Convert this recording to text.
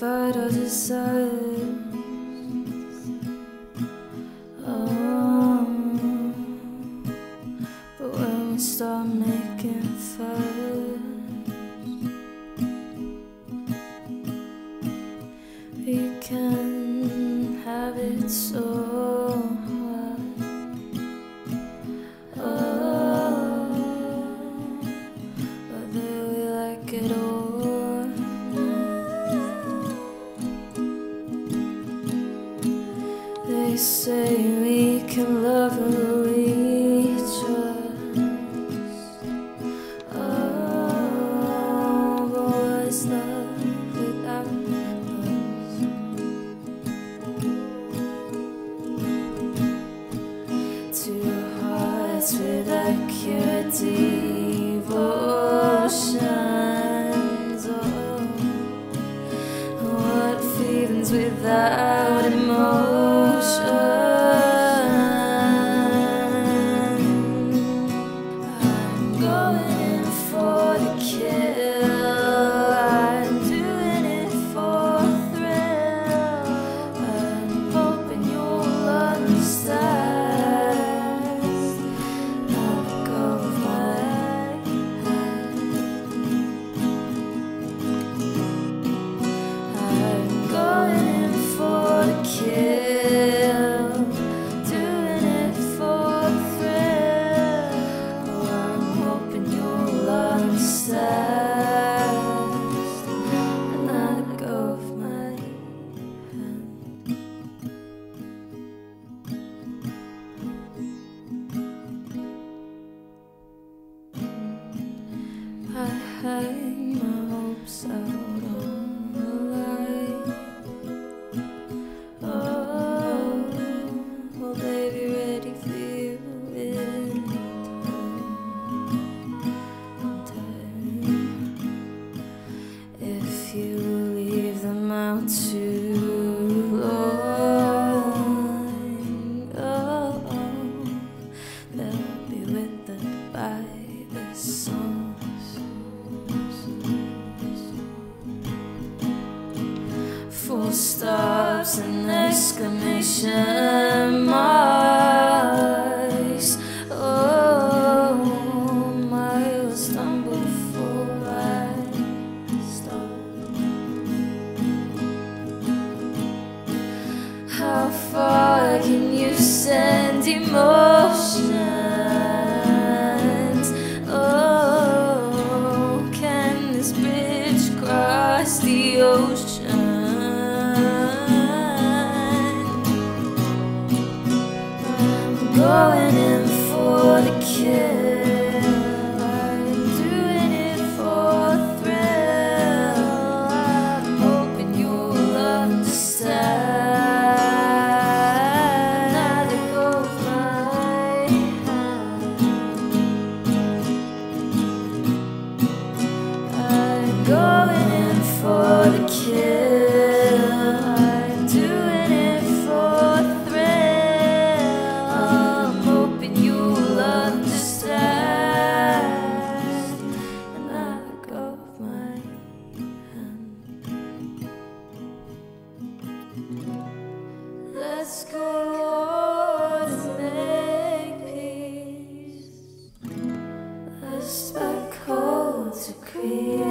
fight us in. Oh, but when we start making fights, we can have it so. They say we can love and we trust. Oh, but love without us? Two hearts with accurate devotions. Oh, what feelings without emotion? stops and exclamation marks. Oh, my stumble before I stop. How far can you send emotion? going in for the kill. Peace.